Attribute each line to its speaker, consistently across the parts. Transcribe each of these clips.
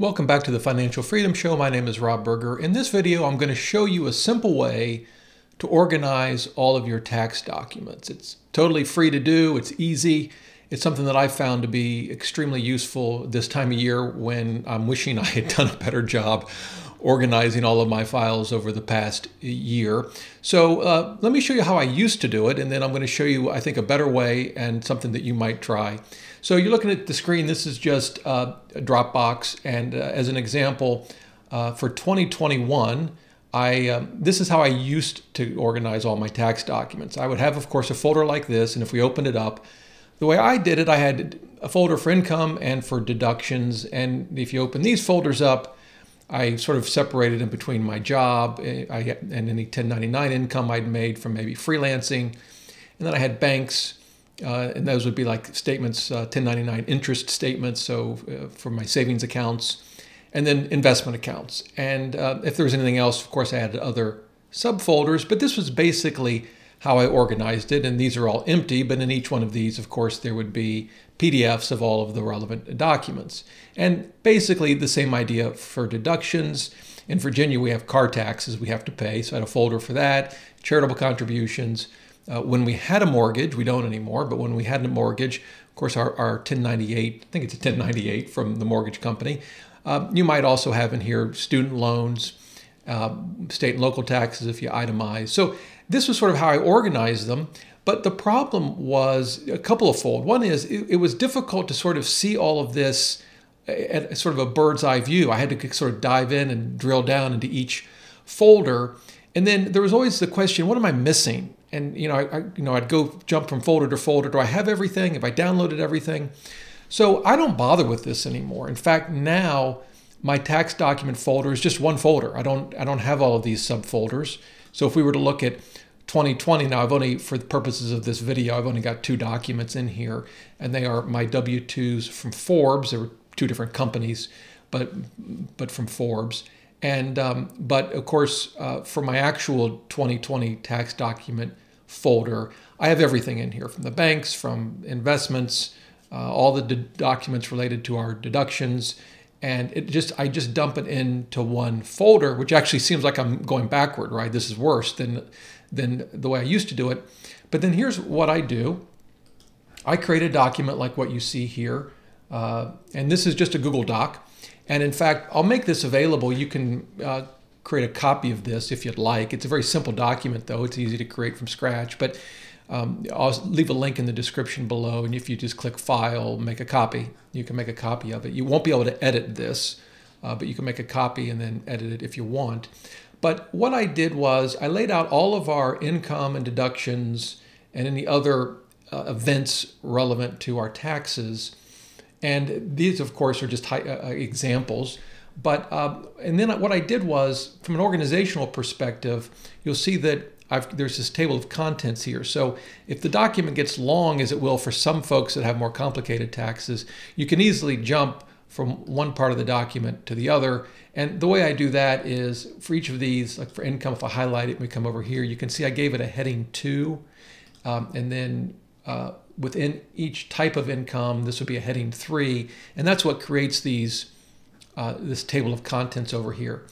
Speaker 1: Welcome back to the Financial Freedom Show. My name is Rob Berger. In this video, I'm going to show you a simple way to organize all of your tax documents. It's totally free to do, it's easy. It's something that I found to be extremely useful this time of year when I'm wishing I had done a better job organizing all of my files over the past year. So uh, let me show you how I used to do it, and then I'm going to show you, I think, a better way and something that you might try. So you're looking at the screen. This is just uh, a Dropbox, and uh, as an example, uh, for 2021, I um, this is how I used to organize all my tax documents. I would have, of course, a folder like this, and if we opened it up, the way I did it, I had a folder for income and for deductions. And if you open these folders up, I sort of separated in between my job eh, and any 1099 income I'd made from maybe freelancing. And then I had banks, uh, and those would be like statements, uh, 1099 interest statements, so uh, for my savings accounts, and then investment accounts. And uh, if there was anything else, of course, I had other subfolders, but this was basically how I organized it. And these are all empty, but in each one of these, of course, there would be PDFs of all of the relevant documents. And basically the same idea for deductions. In Virginia, we have car taxes we have to pay, so I had a folder for that, charitable contributions. Uh, when we had a mortgage, we don't anymore, but when we had a mortgage, of course, our, our 1098, I think it's a 1098 from the mortgage company. Uh, you might also have in here student loans, uh, state and local taxes if you itemize. So this was sort of how I organized them. But the problem was a couple of fold. One is it, it was difficult to sort of see all of this at sort of a bird's eye view. I had to sort of dive in and drill down into each folder. And then there was always the question, what am I missing? And you know, I, I, you know, I'd go jump from folder to folder. Do I have everything? Have I downloaded everything? So I don't bother with this anymore. In fact, now my tax document folder is just one folder. I don't I don't have all of these subfolders. So if we were to look at 2020, now I've only, for the purposes of this video, I've only got two documents in here, and they are my W-2s from Forbes. There were two different companies, but but from Forbes. And um, but of course, uh, for my actual 2020 tax document folder, I have everything in here from the banks, from investments, uh, all the documents related to our deductions, and it just I just dump it into one folder, which actually seems like I'm going backward, right? This is worse than than the way I used to do it. But then here's what I do. I create a document like what you see here, uh, and this is just a Google Doc. And in fact, I'll make this available. You can uh, create a copy of this if you'd like. It's a very simple document, though. It's easy to create from scratch. But um, I'll leave a link in the description below, and if you just click File, make a copy, you can make a copy of it. You won't be able to edit this, uh, but you can make a copy and then edit it if you want. But what I did was I laid out all of our income and deductions and any other uh, events relevant to our taxes. And these, of course, are just high, uh, uh, examples. But uh, and then what I did was, from an organizational perspective, you'll see that I've, there's this table of contents here. So if the document gets long, as it will for some folks that have more complicated taxes, you can easily jump from one part of the document to the other. And the way I do that is for each of these, like for income, if I highlight it, we come over here, you can see I gave it a heading two. Um, and then uh, within each type of income, this would be a heading three. And that's what creates these uh, this table of contents over here.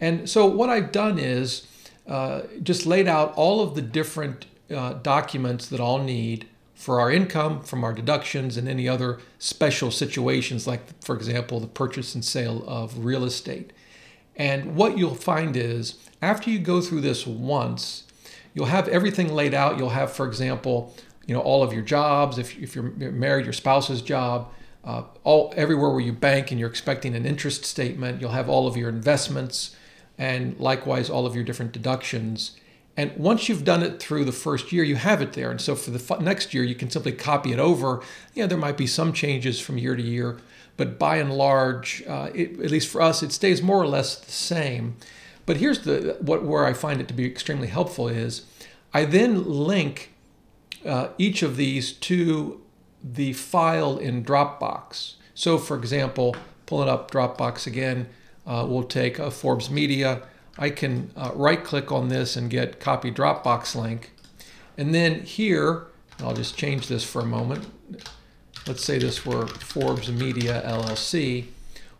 Speaker 1: And so what I've done is uh, just laid out all of the different uh, documents that I'll need for our income, from our deductions, and any other special situations, like, for example, the purchase and sale of real estate. And what you'll find is after you go through this once, you'll have everything laid out. You'll have, for example, you know, all of your jobs. If, if you're married, your spouse's job, uh, all everywhere where you bank and you're expecting an interest statement. You'll have all of your investments and likewise all of your different deductions. And once you've done it through the first year, you have it there. And so for the next year, you can simply copy it over. Yeah, there might be some changes from year to year, but by and large, uh, it, at least for us, it stays more or less the same. But here's the what where I find it to be extremely helpful is I then link uh, each of these to the file in Dropbox. So for example, pulling up Dropbox again, uh, we'll take a Forbes Media. I can uh, right click on this and get copy Dropbox link. And then here, I'll just change this for a moment. Let's say this were Forbes Media LLC.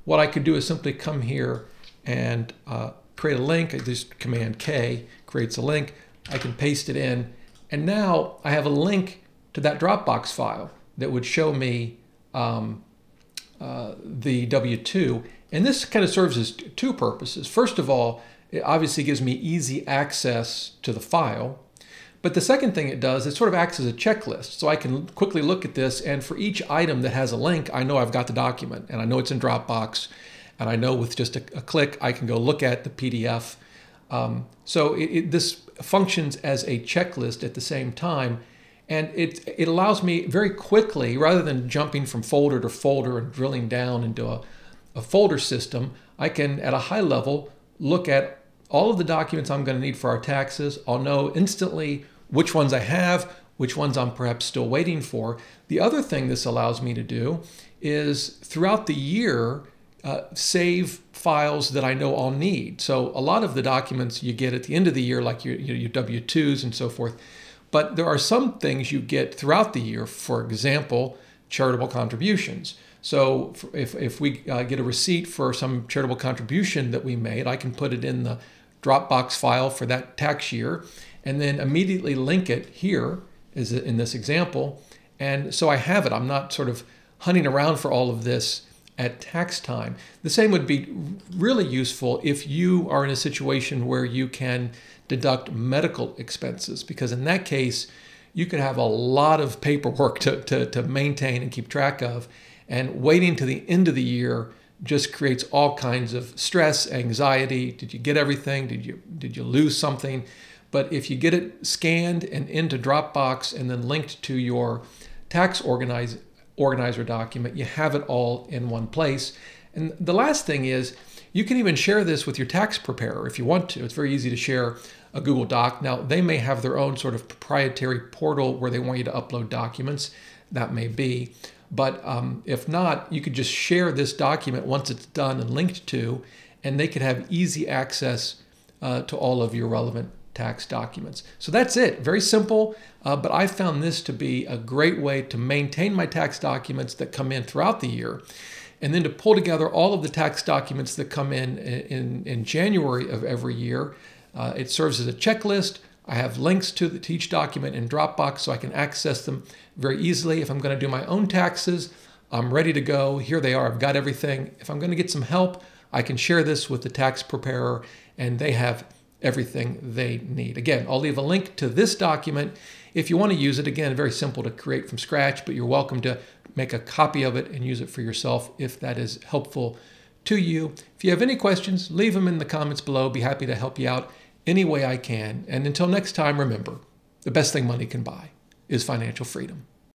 Speaker 1: what I could do is simply come here and uh, create a link. I just Command K creates a link. I can paste it in. And now I have a link to that Dropbox file that would show me um, uh, the W2. And this kind of serves as two purposes. First of all, it obviously gives me easy access to the file. But the second thing it does, it sort of acts as a checklist. So I can quickly look at this, and for each item that has a link, I know I've got the document, and I know it's in Dropbox, and I know with just a, a click, I can go look at the PDF. Um, so it, it, this functions as a checklist at the same time, and it, it allows me very quickly, rather than jumping from folder to folder and drilling down into a, a folder system, I can, at a high level, look at all of the documents I'm going to need for our taxes. I'll know instantly which ones I have, which ones I'm perhaps still waiting for. The other thing this allows me to do is throughout the year, uh, save files that I know I'll need. So a lot of the documents you get at the end of the year, like your, your W-2s and so forth, but there are some things you get throughout the year. For example, charitable contributions. So if, if we uh, get a receipt for some charitable contribution that we made, I can put it in the Dropbox file for that tax year and then immediately link it here is in this example. And so I have it. I'm not sort of hunting around for all of this at tax time. The same would be really useful if you are in a situation where you can deduct medical expenses, because in that case, you could have a lot of paperwork to, to, to maintain and keep track of. And waiting to the end of the year just creates all kinds of stress, anxiety. Did you get everything? Did you did you lose something? But if you get it scanned and into Dropbox and then linked to your tax organize, organizer document, you have it all in one place. And the last thing is you can even share this with your tax preparer if you want to. It's very easy to share a Google Doc. Now, they may have their own sort of proprietary portal where they want you to upload documents. That may be. But um, if not, you could just share this document once it's done and linked to, and they could have easy access uh, to all of your relevant tax documents. So that's it. Very simple, uh, but I found this to be a great way to maintain my tax documents that come in throughout the year, and then to pull together all of the tax documents that come in in, in January of every year. Uh, it serves as a checklist. I have links to, the, to each document in Dropbox so I can access them very easily. If I'm going to do my own taxes, I'm ready to go. Here they are. I've got everything. If I'm going to get some help, I can share this with the tax preparer and they have everything they need. Again, I'll leave a link to this document if you want to use it. Again, very simple to create from scratch, but you're welcome to make a copy of it and use it for yourself if that is helpful to you. If you have any questions, leave them in the comments below. Be happy to help you out any way I can. And until next time, remember the best thing money can buy is financial freedom.